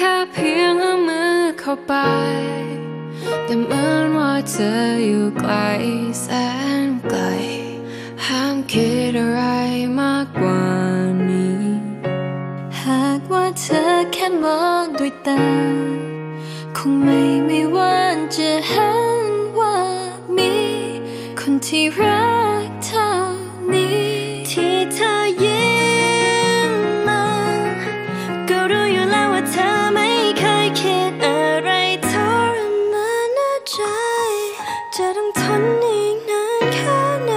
แค่เพียงเอามือเข้าไป แต่เหมือนว่าเธออยู่ไกลแสนไกล ห้ามคิดอะไรมากกว่านี้ หากว่าเธอแค่มองด้วยตา คงไม่มีวันจะเห็นว่ามีคนที่รัก จะต้องทนอีกนานแค่ไหน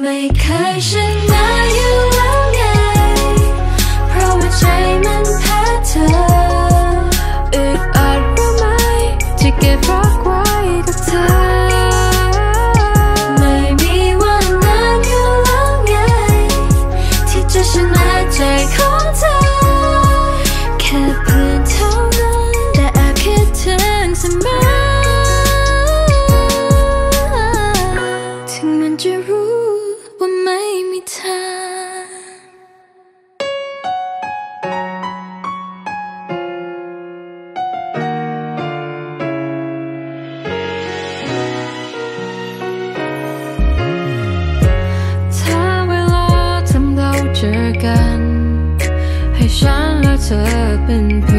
ไม่เคยชนะ me time。他为了挣到枝干，黑山了这片。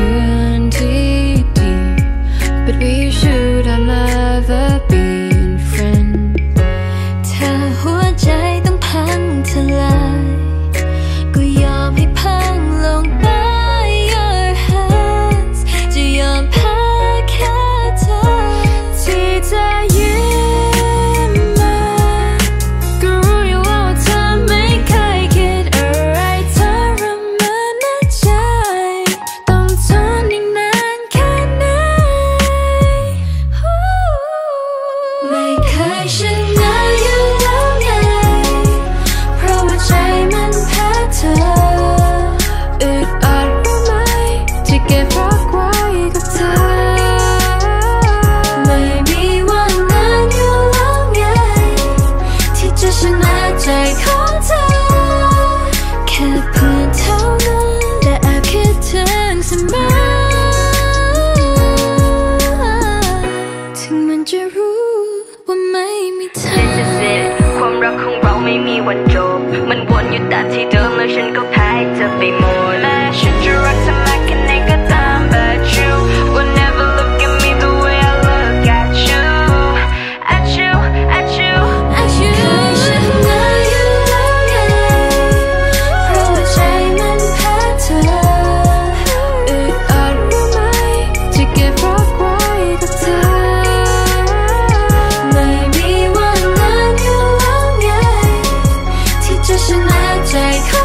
you thought he don't know, go pay to be more. 来看。